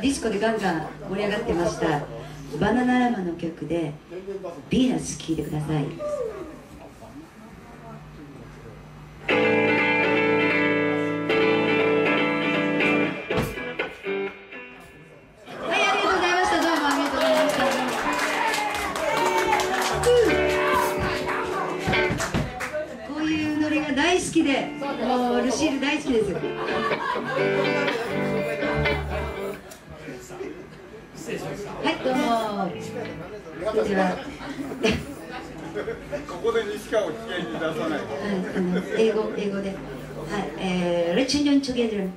ディスコでガンガン盛り上がってましたバナナラマの曲で「ヴィーナス」聴いてください。こちら。ここで西川を危険に出さない。英語英語で。はい。えー、Let's chant together.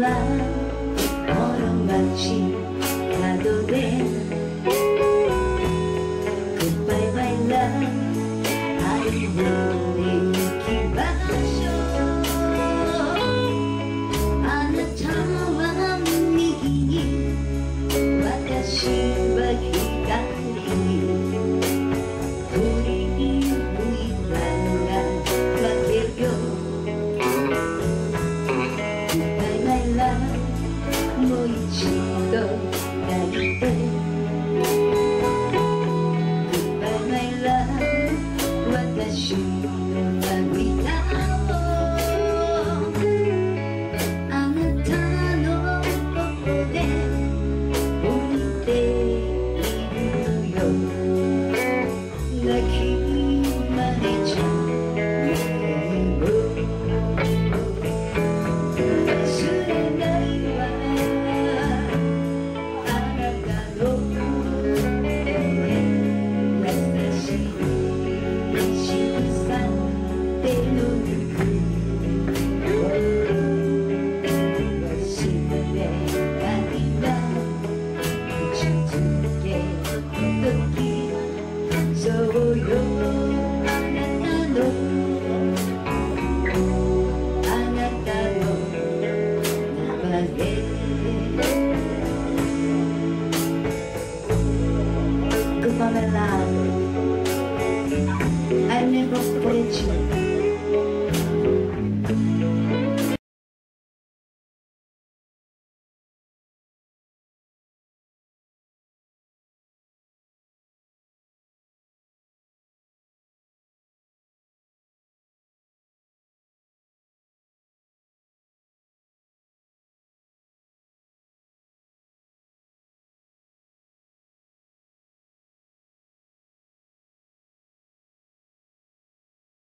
몰라 걸음만 씩 가도 돼. marmeládu, anebo v poličníku.